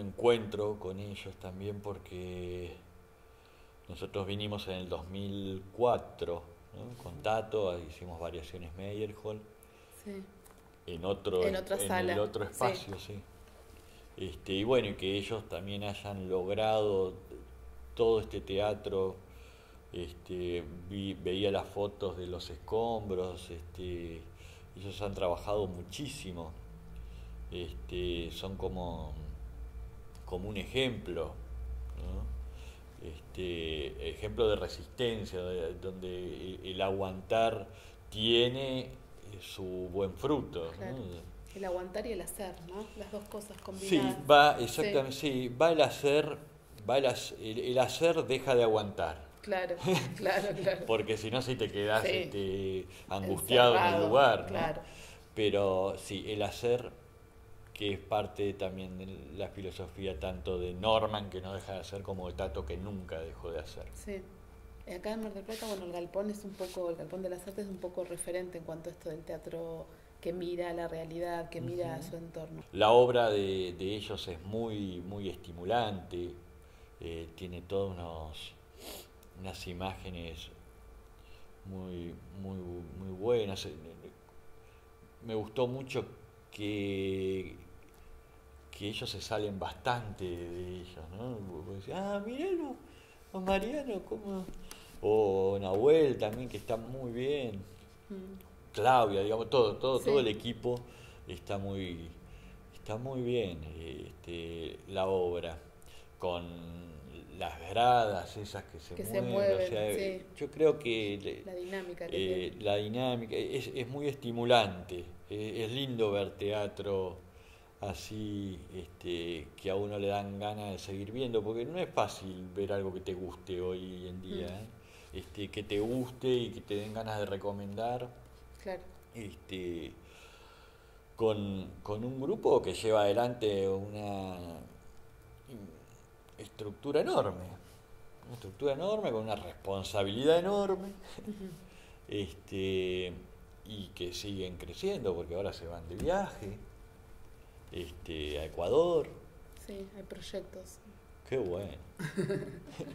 encuentro con ellos también porque nosotros vinimos en el 2004 con Tato, hicimos variaciones Meyerhold sí. en otro en, otra sala. el otro espacio, sí. Este, y bueno, y que ellos también hayan logrado todo este teatro este, veía las fotos de los escombros, este, ellos han trabajado muchísimo, este, son como, como un ejemplo, este, ejemplo de resistencia, donde el aguantar tiene su buen fruto. El aguantar y el hacer, ¿no? Las dos cosas combinadas. Sí, va, exactamente, sí, va el hacer, va el hacer deja de aguantar. Claro, claro, claro. Porque si no, si te quedas este, angustiado en el lugar. Claro. Pero sí, el hacer, que es parte también de la filosofía tanto de Norman, que no deja de hacer, como de Tato, que nunca dejó de hacer. Sí. Acá en Mar del Plata, bueno, el galpón es un poco, el galpón de las artes es un poco referente en cuanto a esto del teatro que mira la realidad, que mira a su entorno. La obra de, ellos es muy, muy estimulante, eh, tiene unos unas imágenes muy, muy, muy buenas. Me gustó mucho que, que ellos se salen bastante de ellos, ¿no? ah, miralo, o Mariano, ¿cómo? O Nahuel también, que está muy bien. Mm. Claudia, digamos, todo, todo, todo el equipo está muy, está muy bien este, la obra. Con las gradas esas que se mueven. Yo creo que la dinámica, eh, la dinámica es, es muy estimulante. Es, lindo ver teatro así que a uno le dan ganas de seguir viendo, porque no es fácil ver algo que te guste hoy en día, mm. ¿eh? este, que te guste y que te den ganas de recomendar. Claro. Este, con, con un grupo que lleva adelante una estructura enorme, una estructura enorme con una responsabilidad enorme, este, y que siguen creciendo porque ahora se van de viaje este, a Ecuador. Sí, hay proyectos. Qué bueno.